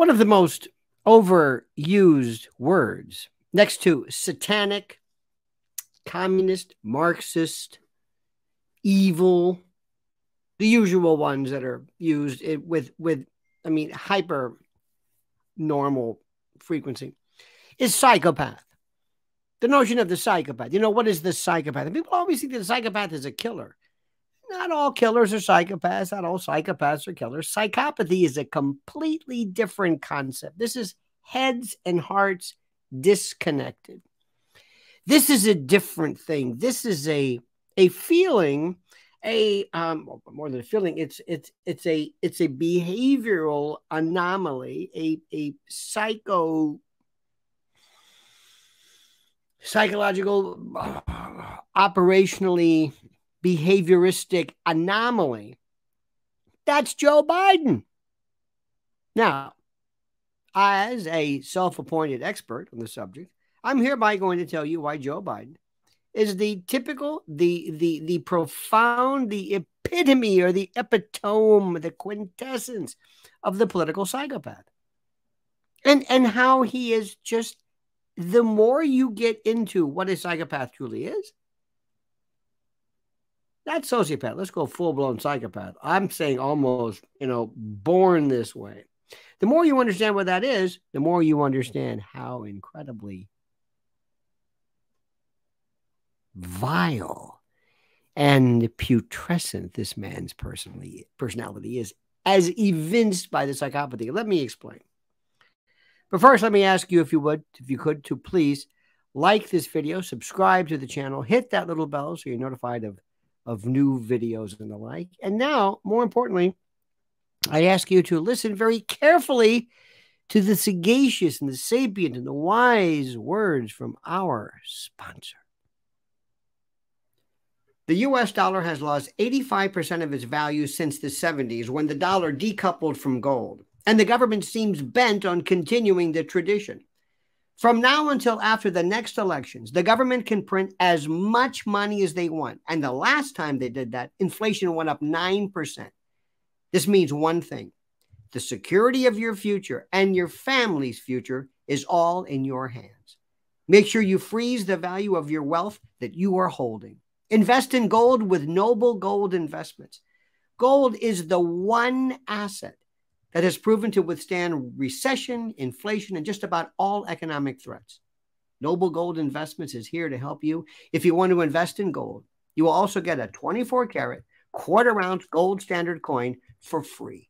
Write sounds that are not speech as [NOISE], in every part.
one of the most overused words next to satanic, communist, Marxist, evil, the usual ones that are used with with I mean hyper normal frequency is psychopath. The notion of the psychopath. You know, what is the psychopath? And people always think that the psychopath is a killer. Not all killers are psychopaths. Not all psychopaths are killers. Psychopathy is a completely different concept. This is heads and hearts disconnected. This is a different thing. This is a a feeling, a um, more than a feeling. It's it's it's a it's a behavioral anomaly, a a psycho psychological operationally behavioristic anomaly. That's Joe Biden. Now, as a self appointed expert on the subject, I'm hereby going to tell you why Joe Biden is the typical, the, the, the profound, the epitome or the epitome, the quintessence of the political psychopath. And, and how he is just the more you get into what a psychopath truly is, not sociopath. Let's go full blown psychopath. I'm saying almost, you know, born this way. The more you understand what that is, the more you understand how incredibly vile and putrescent this man's personality is, as evinced by the psychopathy. Let me explain. But first, let me ask you if you would, if you could, to please like this video, subscribe to the channel, hit that little bell so you're notified of of new videos and the like. And now, more importantly, I ask you to listen very carefully to the sagacious and the sapient and the wise words from our sponsor. The US dollar has lost 85% of its value since the 70s when the dollar decoupled from gold, and the government seems bent on continuing the tradition. From now until after the next elections, the government can print as much money as they want. And the last time they did that, inflation went up 9%. This means one thing the security of your future and your family's future is all in your hands. Make sure you freeze the value of your wealth that you are holding. Invest in gold with Noble Gold Investments. Gold is the one asset that has proven to withstand recession, inflation, and just about all economic threats. Noble Gold Investments is here to help you. If you want to invest in gold, you will also get a 24 karat, quarter ounce gold standard coin for free.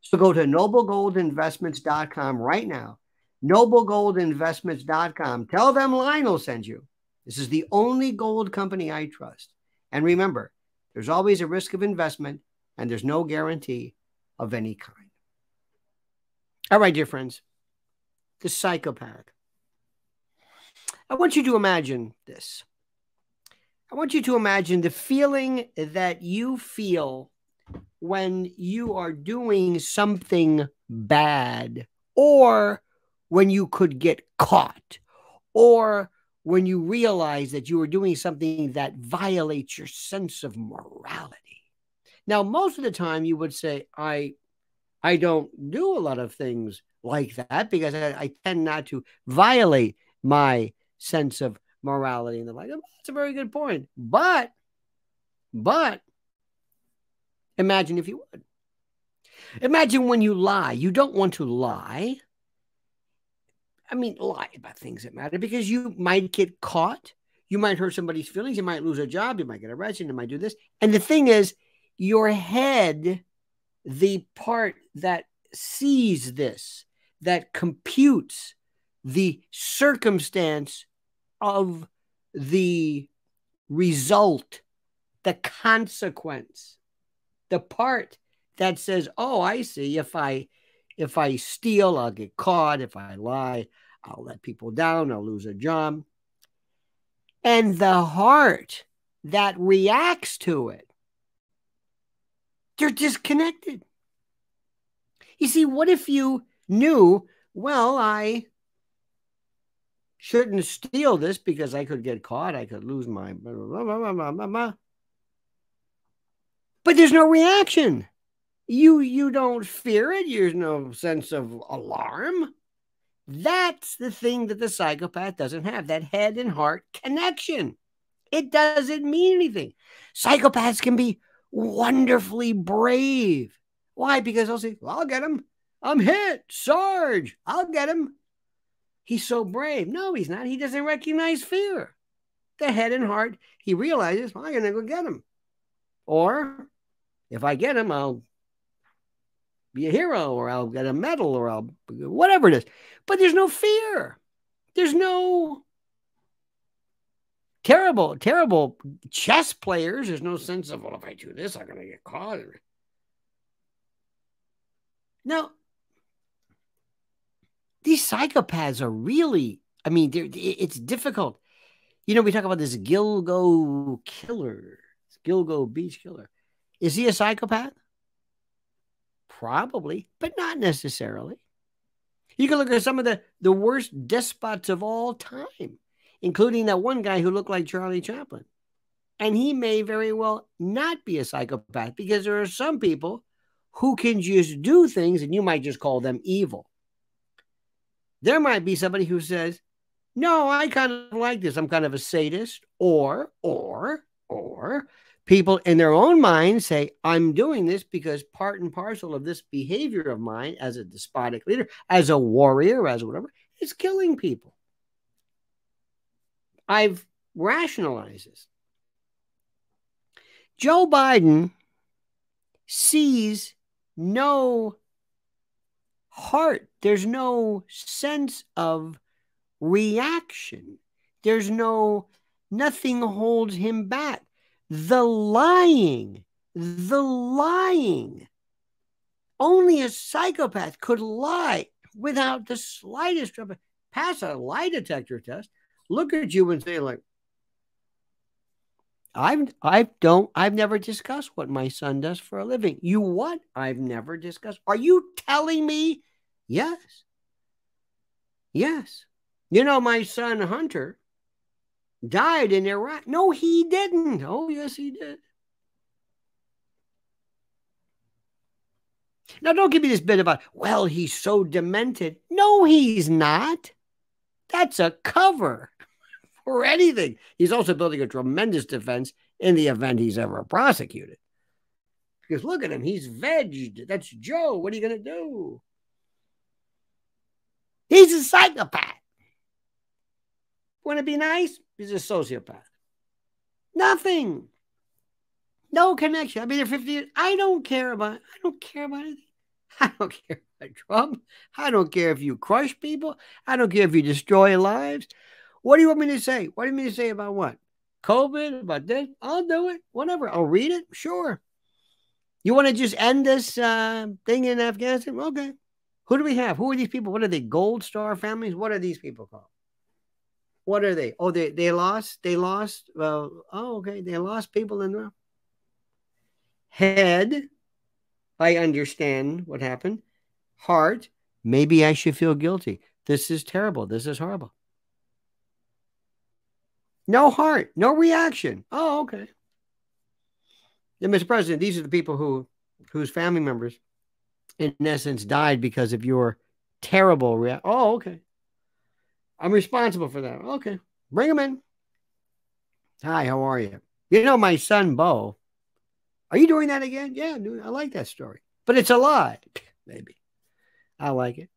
So go to noblegoldinvestments.com right now. Noblegoldinvestments.com. Tell them Lionel sends you. This is the only gold company I trust. And remember, there's always a risk of investment and there's no guarantee of any kind. All right, dear friends, the psychopath. I want you to imagine this. I want you to imagine the feeling that you feel when you are doing something bad, or when you could get caught, or when you realize that you are doing something that violates your sense of morality. Now, most of the time, you would say, I I don't do a lot of things like that because I, I tend not to violate my sense of morality and the like. That's a very good point. But, but imagine if you would. Imagine when you lie. You don't want to lie. I mean, lie about things that matter because you might get caught. You might hurt somebody's feelings. You might lose a job. You might get arrested. You might do this. And the thing is, your head the part that sees this, that computes the circumstance of the result, the consequence, the part that says, "Oh, I see. If I if I steal, I'll get caught. If I lie, I'll let people down. I'll lose a job." And the heart that reacts to it they're disconnected. You see, what if you knew, well, I shouldn't steal this because I could get caught, I could lose my. Blah, blah, blah, but there's no reaction. You you don't fear it. There's no sense of alarm. That's the thing that the psychopath doesn't have that head and heart connection. It doesn't mean anything. Psychopaths can be wonderfully brave. Why? Because they'll say, well, I'll get him. I'm hit. Sarge, I'll get him. He's so brave. No, he's not. He doesn't recognize fear. The head and heart, he realizes, well, I'm going to go get him. Or if I get him, I'll be a hero or I'll get a medal or I'll whatever it is. But there's no fear. There's no terrible, terrible chess players. There's no sense of, well, if I do this, I'm going to get caught. Now, these psychopaths are really, I mean, it's difficult. You know, we talk about this Gilgo killer, Gilgo Beach killer. Is he a psychopath? Probably, but not necessarily. You can look at some of the, the worst despots of all time, including that one guy who looked like Charlie Chaplin. And he may very well not be a psychopath because there are some people who can just do things and you might just call them evil. There might be somebody who says, No, I kind of like this. I'm kind of a sadist. Or, or, or people in their own mind say, I'm doing this because part and parcel of this behavior of mine as a despotic leader, as a warrior, as whatever, is killing people. I've rationalized this. Joe Biden sees no heart, there's no sense of reaction, there's no, nothing holds him back the lying, the lying. Only a psychopath could lie without the slightest trouble. Pass a lie detector test, look at you and say, like, I've I don't I've never discussed what my son does for a living. You what? I've never discussed. Are you telling me? Yes. Yes. You know, my son Hunter died in Iraq. No, he didn't. Oh, yes, he did. Now, don't give me this bit about, well, he's so demented. No, he's not. That's a cover for anything. He's also building a tremendous defense in the event he's ever prosecuted. Because look at him, he's vegged. That's Joe. What are you going to do? He's a psychopath. Want to be nice? He's a sociopath. Nothing. No connection. I've been here 50 years. I don't care about I don't care about anything. [LAUGHS] I don't care about Trump. I don't care if you crush people. I don't care if you destroy lives. What do you want me to say? What do you mean to say about what? COVID, about this? I'll do it. Whatever. I'll read it. Sure. You want to just end this uh, thing in Afghanistan? Okay. Who do we have? Who are these people? What are they? Gold Star families? What are these people called? What are they? Oh, they they lost. They lost. Well, oh, okay. They lost people in the head. I understand what happened. Heart. Maybe I should feel guilty. This is terrible. This is horrible. No heart, no reaction. Oh, okay. Mr. President, these are the people who whose family members, in essence, died because of your terrible reaction. Oh, okay. I'm responsible for that. Okay, bring them in. Hi, how are you? You know my son Beau. Are you doing that again? Yeah, I like that story, but it's a lie. [LAUGHS] Maybe I like it.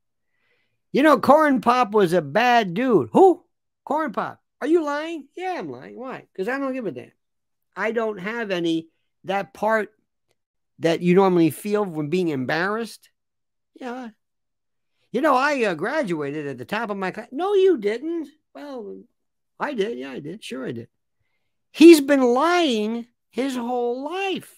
You know, Corn Pop was a bad dude. Who? Corn Pop. Are you lying? Yeah, I'm lying. Why? Because I don't give a damn. I don't have any that part that you normally feel when being embarrassed. Yeah, you know, I uh, graduated at the top of my class. No, you didn't. Well, I did. Yeah, I did. Sure, I did. He's been lying his whole life.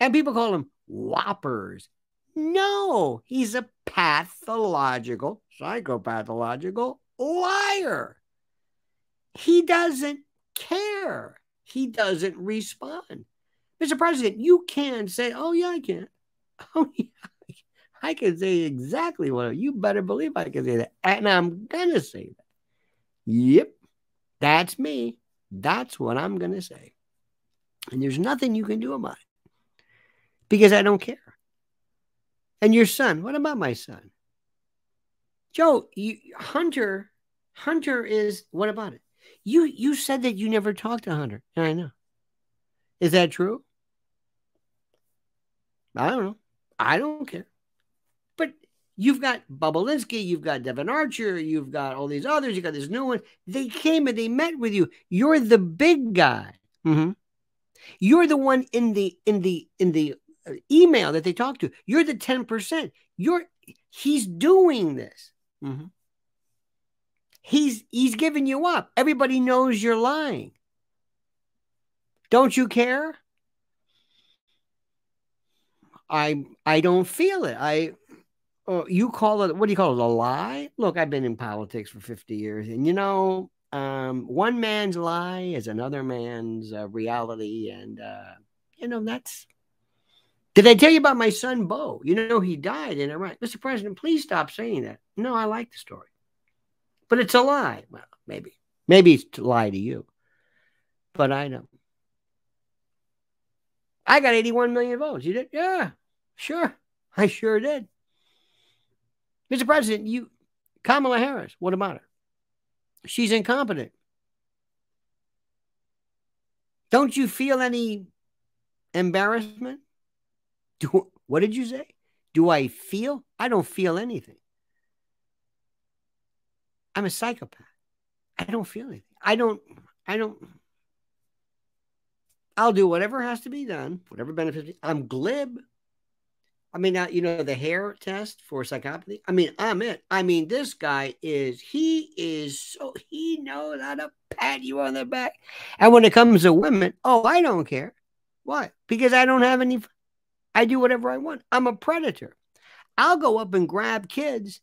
And people call him whoppers. No, he's a pathological, psychopathological liar. He doesn't care. He doesn't respond. Mr. President, you can say, oh, yeah, I can. [LAUGHS] Oh, yeah, I can say exactly what you better believe I can say that. And I'm gonna say that. Yep, that's me. That's what I'm gonna say. And there's nothing you can do about it. because I don't care. And your son, what about my son? Joe, you, Hunter, Hunter is what about it? You you said that you never talked to Hunter. I know. Is that true? I don't know. I don't care. But you've got Bobulinski, you've got Devon Archer, you've got all these others, you got this new one. They came and they met with you. You're the big guy. Mm-hmm. You're the one in the in the in the uh, email that they talk to. You're the 10%. You're he's doing this. Mm-hmm. He's he's giving you up. Everybody knows you're lying. Don't you care? I I don't feel it. I oh, you call it what do you call it a lie? Look, I've been in politics for 50 years and you know, um, one man's lie is another man's uh, reality and uh, you know that's did I tell you about my son Beau? You know he died in Iraq. Mr. President, please stop saying that. No, I like the story. But it's a lie. Well, maybe. Maybe it's a lie to you. But I know. I got 81 million votes. You did? Yeah. Sure, I sure did. Mr. President, you, Kamala Harris, what about her? She's incompetent. Don't you feel any embarrassment? Do, what did you say? Do I feel? I don't feel anything. I'm a psychopath. I don't feel anything. I don't, I don't, I'll do whatever has to be done, whatever benefits. me. I'm glib. I mean, now, you know, the Hare test for psychopathy. I mean, I'm it. I mean, this guy is, he is so, he knows how to pat you on the back. And when it comes to women, oh, I don't care. Why? Because I don't have any, I do whatever I want. I'm a predator. I'll go up and grab kids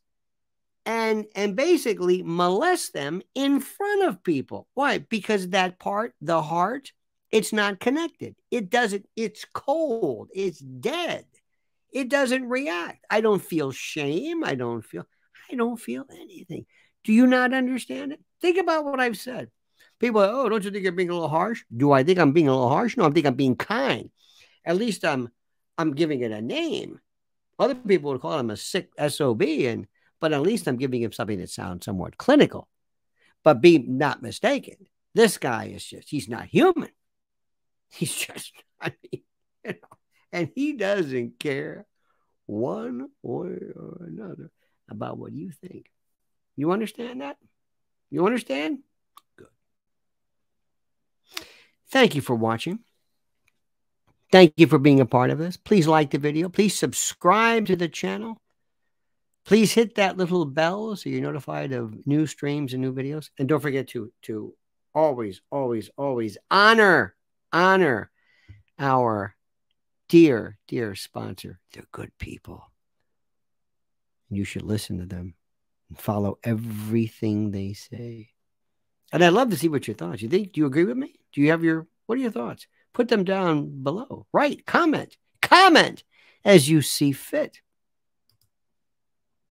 and and basically molest them in front of people. Why? Because that part, the heart, it's not connected. It doesn't, it's cold, it's dead. It doesn't react. I don't feel shame. I don't feel, I don't feel anything. Do you not understand it? Think about what I've said. People, oh, don't you think you're being a little harsh? Do I think I'm being a little harsh? No, I think I'm being kind. At least I'm, I'm giving it a name. Other people would call him a sick SOB, and but at least I'm giving him something that sounds somewhat clinical. But be not mistaken. This guy is just, he's not human. [LAUGHS] He's just, I mean, [LAUGHS] you know, and he doesn't care one way or another about what you think. You understand that? You understand? Good. Thank you for watching. Thank you for being a part of this. Please like the video. Please subscribe to the channel. Please hit that little bell so you're notified of new streams and new videos. And don't forget to to always, always, always honor, honor our dear, dear sponsor. They're good people. You should listen to them and follow everything they say. And I'd love to see what your thoughts. You think? Do you agree with me? Do you have your? What are your thoughts? Put them down below. Right? Comment. Comment as you see fit.